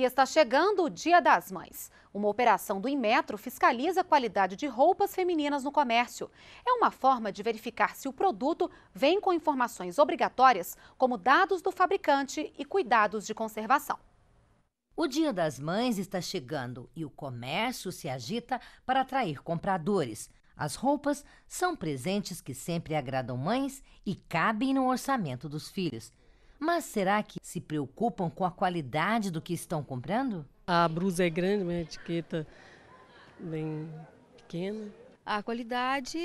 E está chegando o Dia das Mães. Uma operação do Inmetro fiscaliza a qualidade de roupas femininas no comércio. É uma forma de verificar se o produto vem com informações obrigatórias, como dados do fabricante e cuidados de conservação. O Dia das Mães está chegando e o comércio se agita para atrair compradores. As roupas são presentes que sempre agradam mães e cabem no orçamento dos filhos. Mas será que se preocupam com a qualidade do que estão comprando? A blusa é grande, mas a etiqueta bem pequena. A qualidade,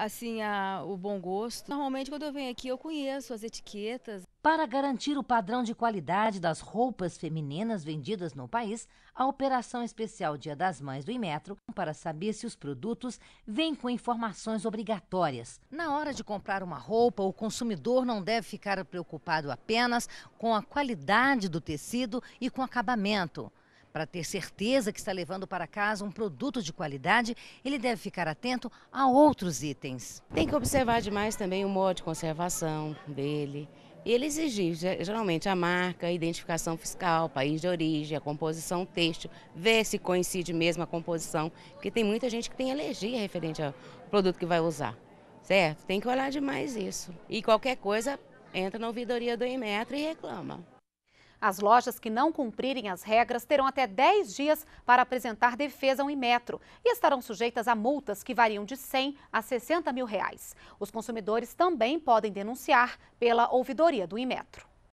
assim, a, o bom gosto. Normalmente, quando eu venho aqui, eu conheço as etiquetas. Para garantir o padrão de qualidade das roupas femininas vendidas no país, a Operação Especial Dia das Mães do Imetro para saber se os produtos vêm com informações obrigatórias. Na hora de comprar uma roupa, o consumidor não deve ficar preocupado apenas com a qualidade do tecido e com o acabamento. Para ter certeza que está levando para casa um produto de qualidade, ele deve ficar atento a outros itens. Tem que observar demais também o modo de conservação dele. Ele exigir geralmente a marca, a identificação fiscal, país de origem, a composição têxtil, ver se coincide mesmo a composição, porque tem muita gente que tem alergia referente ao produto que vai usar, certo? Tem que olhar demais isso. E qualquer coisa, entra na ouvidoria do Inmetro e reclama. As lojas que não cumprirem as regras terão até 10 dias para apresentar defesa ao Inmetro e estarão sujeitas a multas que variam de 100 a 60 mil reais. Os consumidores também podem denunciar pela ouvidoria do Inmetro.